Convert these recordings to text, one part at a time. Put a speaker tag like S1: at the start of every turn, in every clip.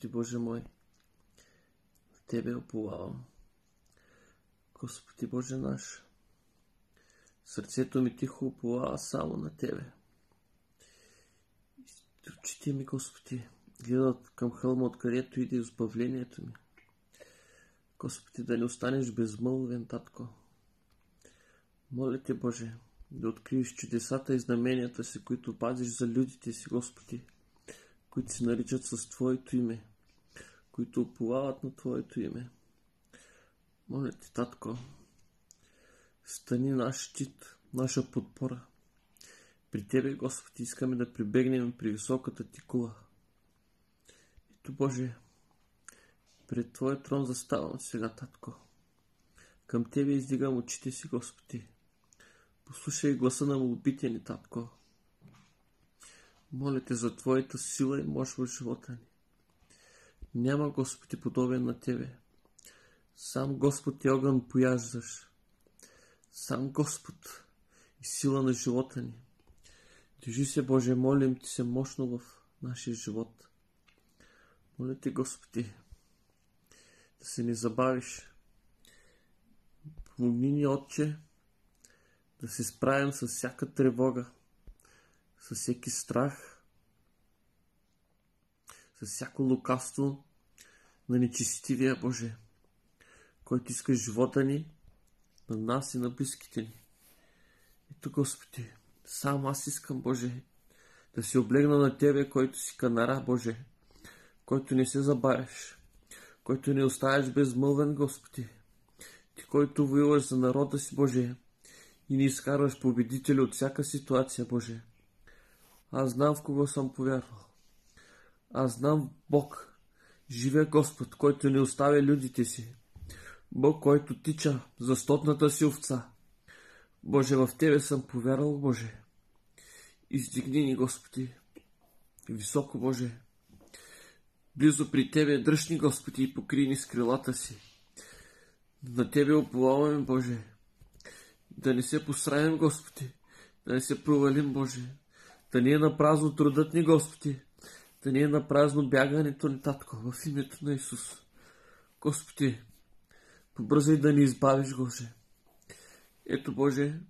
S1: Господи Боже мой, Тебе оповавам. Господи Боже наш, сърцето ми тихо оповава само на Тебе. Очите ми, Господи, гледат към хълма, откъдето иде избавлението ми. Господи, да не останеш безмълвен, татко. Моля те, Боже, да откриеш чудесата и знаменията си, които пазиш за людите си, Господи, които се наричат с Твоето име, които оплават на Твоето име. Моля ти, Татко, стани наш щит, наша подпора. При Тебе, Господи, искаме да прибегнем при високата Ти кула. Ето, Боже, пред Твоя трон заставам сега, Татко. Към Тебе издигам очите си, Господи. Послушай гласа на молбите ни, Татко. Моля те за Твоята сила и мощ в живота ни. Няма, Господи, подобен на Тебе. Сам Господ и огън пояждаш. Сам Господ и сила на живота ни. Държи се, Боже, молим Ти се мощно в нашия живот. Моля Ти, Господи, да се не забавиш. Помогни ни, Отче, да се справим с всяка тревога, с всеки страх, с всяко лукавство на нечестивия Боже, който иска живота ни, на нас и на близките ни. Ето, Господи, сам аз искам, Боже, да се облегна на Тебе, който си канара, Боже, който не се забавяш, който не оставяш безмълвен, Господи, Ти, който воюваш за народа си, Боже, и ни изкарваш победители от всяка ситуация, Боже. Аз знам в кого съм повярвал. Аз знам Бог, живия Господ, който не оставя людите си. Бог, който тича за стотната си овца. Боже, в Тебе съм повярвал, Боже. Издигни ни, Господи, високо, Боже. Близо при Тебе дръжни, Господи, и покри ни с крилата си. На Тебе оплаваме, Боже. Да не се посравим, Господи. Да не се провалим, Боже. Да не е на празно трудът ни, Господи. Да не е на празно бягането ни, Татко, в името на Исус. Господи, побързай да ни избавиш, Боже. Ето, Боже,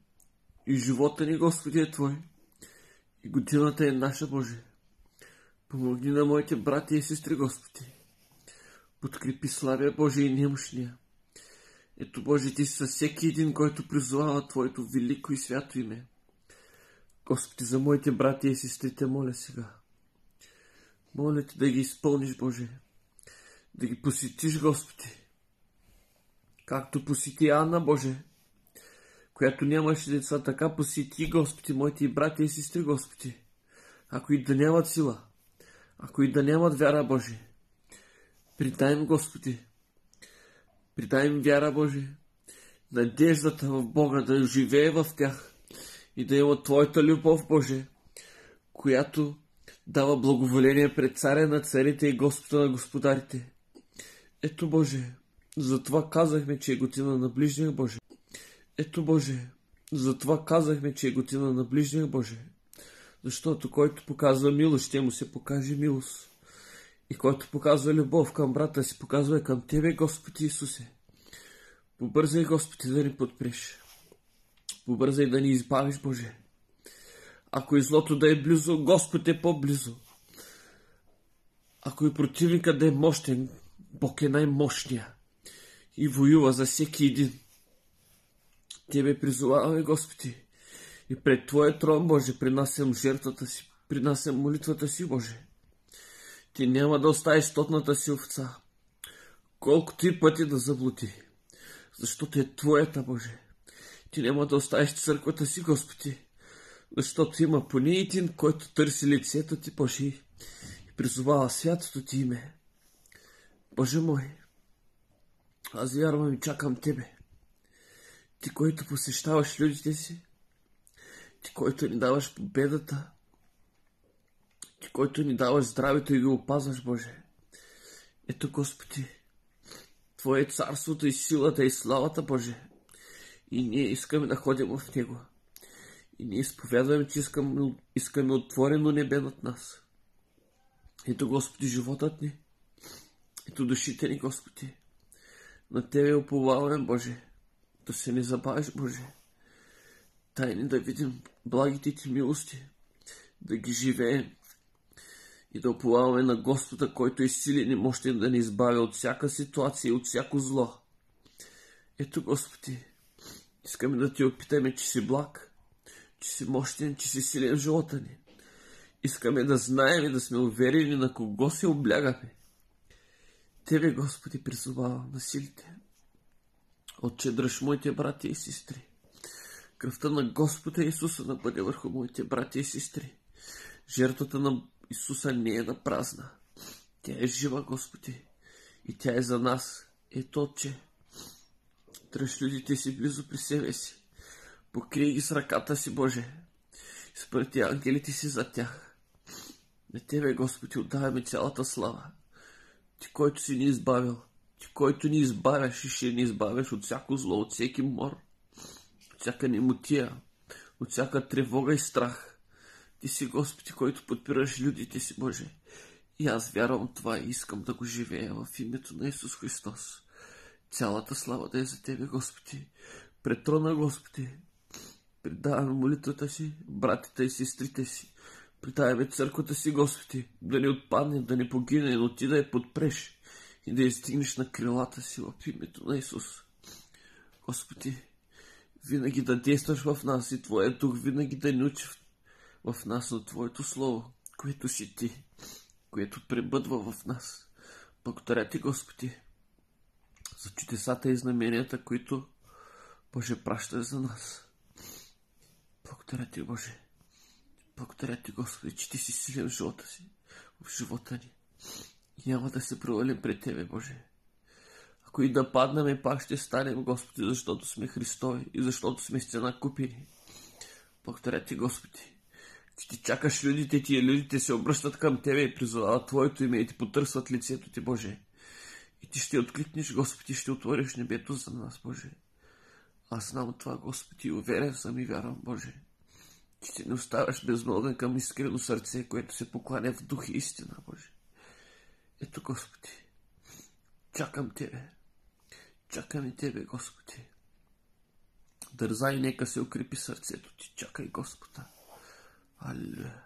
S1: и живота ни, Господи, е Твой. И годината е наша, Боже. Помогни на моите брати и сестри, Господи. Подкрепи славя Боже и немощния. Ето Боже, Ти си със всеки един, който призовава Твоето велико и свято име. Господи, за моите брати и сестрите, моля сега. Моля Ти да ги изпълниш, Боже. Да ги посетиш, Господи. Както посети Анна, Боже, която нямаше деца, така посети, Господи, моите брати и сестри, Господи. Ако и да нямат сила, ако и да нямат вяра, Боже, придай им, Господи, придай им вяра, Боже, надеждата в Бога да живее в тях и да има Твоята любов, Боже, която дава благоволение пред царя на царите и Господа на господарите. Ето, Боже, затова казахме, че е готина на ближния Боже. Ето, Боже, затова казахме, че е готина на ближния Боже. Защото който показва милост, ще му се покаже милост. И който показва любов към брата си, показва към Тебе, Господи Исусе. Побързай, Господи, да ни подпреш. Побързай да ни избавиш, Боже. Ако и злото да е близо, Господ е по-близо. Ако и противника да е мощен, Бог е най-мощния и воюва за всеки един. Тебе призоваваме, Господи, и пред Твоя трон, Боже, принасям жертвата си, принасям молитвата си, Боже. Ти няма да оставиш стотната си овца, колкото и пъти да заблуди, защото е Твоята, Боже. Ти няма да оставиш църквата си, Господи, защото има поне един, който търси лицето Ти, Боже, и призовава святото Ти име. Боже мой, аз вярвам и чакам Тебе. Ти, който посещаваш людите си, Ти, който ни даваш победата, Ти, който ни даваш здравето и ги опазваш, Боже. Ето, Господи, Твое царството и силата и славата, Боже. И ние искаме да ходим в Него. И ние изповядваме, че искаме, искаме отворено небе над нас. Ето, Господи, животът ни. който душите ни, Господи. На Тебе уповаваме, Боже, да се не забавиш, Боже. Дай ни да видим благите Ти милости, да ги живеем и да уповаваме на Господа, който е силен и мощен да ни избави от всяка ситуация и от всяко зло. Ето, Господи, искаме да Ти опитаме, че си благ, че си мощен, че си силен в живота ни. Искаме да знаем и да сме уверени на кого се облягаме. Тебе, Господи, призовавам на силите. Отче, дръж моите брати и сестри. Кръвта на Господа Исуса да бъде върху моите брати и сестри. Жертвата на Исуса не е на празна. Тя е жива, Господи. И тя е за нас. Ето, Отче. Дръж людите си близо при себе си. Покрий ги с ръката си, Боже. Спрати ангелите си за тях. На Тебе, Господи, отдаваме цялата слава. Ти, който си ни избавил. Ти, който ни избавяш и ще ни избавяш от всяко зло, от всеки мор, от всяка немотия, от всяка тревога и страх. Ти си Господи, който подпираш людите си, Боже. И аз вярвам това и искам да го живея в името на Исус Христос. Цялата слава да е за Тебе, Господи. Пред трона, Господи. Предаваме молитвата си, братите и сестрите си. Предаваме църквата си, Господи, да не отпадне, да не погине, но Ти да я подпреш и да я на крилата си в името на Исус. Господи, винаги да действаш в нас и Твоя дух винаги да ни учи в нас на Твоето Слово, което си Ти, което пребъдва в нас. Благодаря Ти, Господи, за чудесата и знаменията, които Боже праща за нас. Благодаря Ти, Боже. Благодаря Ти, Господи, че Ти си силен в живота си, в живота ни. Няма да се провалим пред Тебе, Боже. Ако и да паднем, пак ще станем, Господи, защото сме Христови и защото сме с купени. Благодаря Ти, Господи, че Ти чакаш людите Ти и людите се обръщат към Тебе и призовават Твоето име и Ти потърсват лицето Ти, Боже. И Ти ще откликнеш, Господи, ще отвориш небето за нас, Боже. Аз знам това, Господи, уверен съм и вярвам, Боже, че Ти не оставяш безмълвен към искрено сърце, което се покланя в дух и истина, Боже. Ето, Господи, чакам Тебе. Чакам и Тебе, Господи. Дързай, нека се укрепи сърцето Ти. Чакай, Господа. Аллилуйя.